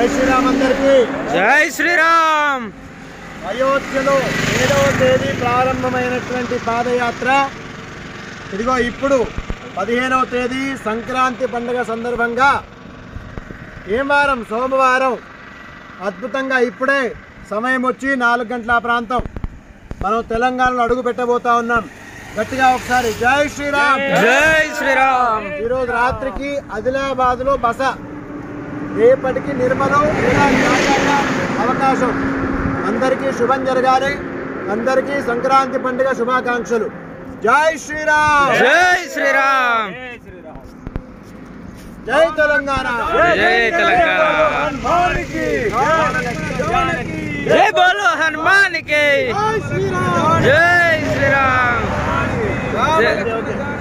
జై శ్రీరామ్ అందరికీ. జై శ్రీరామ్. అయోధ్యలో ఏడవ తేదీ ప్రారంభమైనటువంటి పాదయాత్ర. ఇదిగో ఇప్పుడు పదిహేనవ తేదీ సంక్రాంతి పండుగ సందర్భంగా ఏం వారం? సోమవారం. అద్భుతంగా ఇప్పుడే సమయం వచ్చి నాలుగు గంటల ప్రాంతం. మనం తెలంగాణలో అడుగు పెట్టబోతా ఉన్నాం. గట్టిగా ఒకసారి జై శ్రీరామ్. జై శ్రీరామ్. ఈరోజు రాత్రికి ఆదిలాబాద్లో బస. రేపటికి నిర్మలం అవకాశం. అందరికీ శుభం జరగాలి. అందరికీ సంక్రాంతి పండుగ శుభాకాంక్షలు. జై శ్రీరామ్! జై శ్రీరామ్! జై తెలంగాణ! జై తెలంగాణ! హనుమానికి! జై బోలో హనుమాన్కి జై శ్రీరామ్! జై